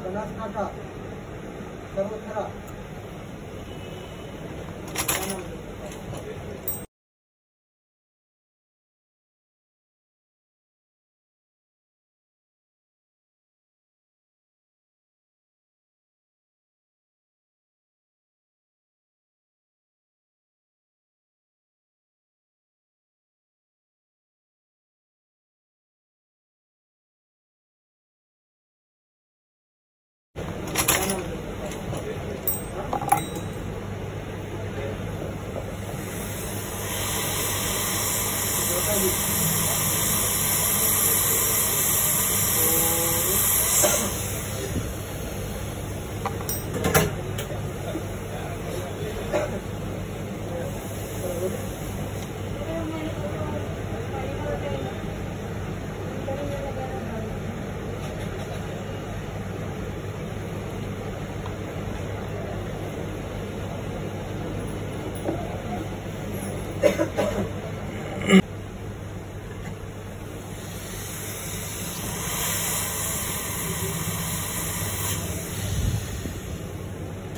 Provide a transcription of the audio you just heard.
બનાસકાંઠા સર્વત્ર